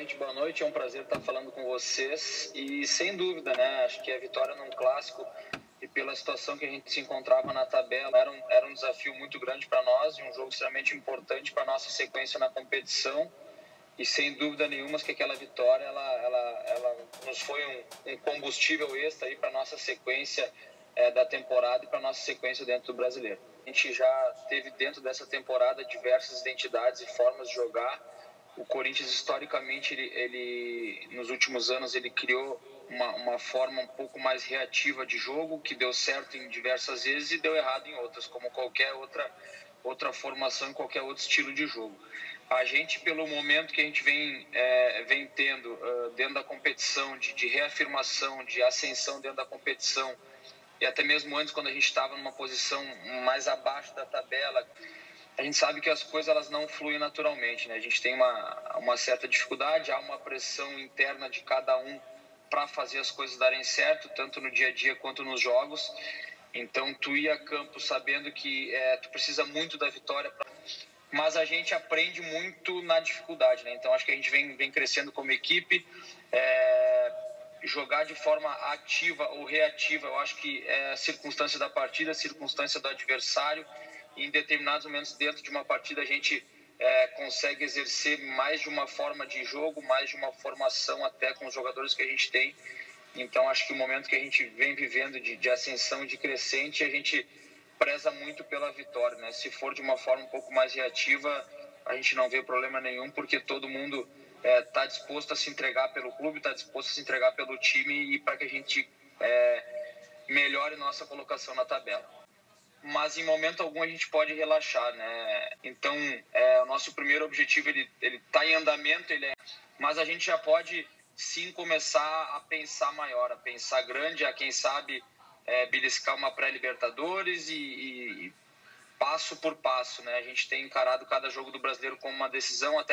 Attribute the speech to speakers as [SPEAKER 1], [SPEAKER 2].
[SPEAKER 1] primeiramente, boa noite. É um prazer estar falando com vocês. E sem dúvida, né? Acho que a vitória num clássico e pela situação que a gente se encontrava na tabela era um, era um desafio muito grande para nós e um jogo extremamente importante para nossa sequência na competição. E sem dúvida nenhuma que aquela vitória ela, ela, ela nos foi um, um combustível extra para nossa sequência é, da temporada e para nossa sequência dentro do brasileiro. A gente já teve dentro dessa temporada diversas identidades e formas de jogar o Corinthians historicamente ele, ele, nos últimos anos ele criou uma, uma forma um pouco mais reativa de jogo que deu certo em diversas vezes e deu errado em outras como qualquer outra outra formação qualquer outro estilo de jogo. A gente pelo momento que a gente vem é, vem tendo uh, dentro da competição de, de reafirmação de ascensão dentro da competição e até mesmo antes quando a gente estava numa posição mais abaixo da tabela a gente sabe que as coisas elas não fluem naturalmente, né? A gente tem uma, uma certa dificuldade, há uma pressão interna de cada um para fazer as coisas darem certo, tanto no dia a dia quanto nos jogos. Então, tu ir a campo sabendo que é, tu precisa muito da vitória, pra... mas a gente aprende muito na dificuldade, né? Então, acho que a gente vem, vem crescendo como equipe. É, jogar de forma ativa ou reativa, eu acho que é circunstância da partida, circunstância do adversário em determinados momentos dentro de uma partida a gente é, consegue exercer mais de uma forma de jogo, mais de uma formação até com os jogadores que a gente tem. Então acho que o momento que a gente vem vivendo de, de ascensão, de crescente, a gente preza muito pela vitória. Né? Se for de uma forma um pouco mais reativa, a gente não vê problema nenhum, porque todo mundo está é, disposto a se entregar pelo clube, está disposto a se entregar pelo time e para que a gente é, melhore nossa colocação na tabela mas em momento algum a gente pode relaxar, né? Então, é, o nosso primeiro objetivo ele ele está em andamento, ele é, mas a gente já pode sim começar a pensar maior, a pensar grande, a quem sabe é, beliscar uma pré-Libertadores e, e, e passo por passo, né? A gente tem encarado cada jogo do brasileiro como uma decisão até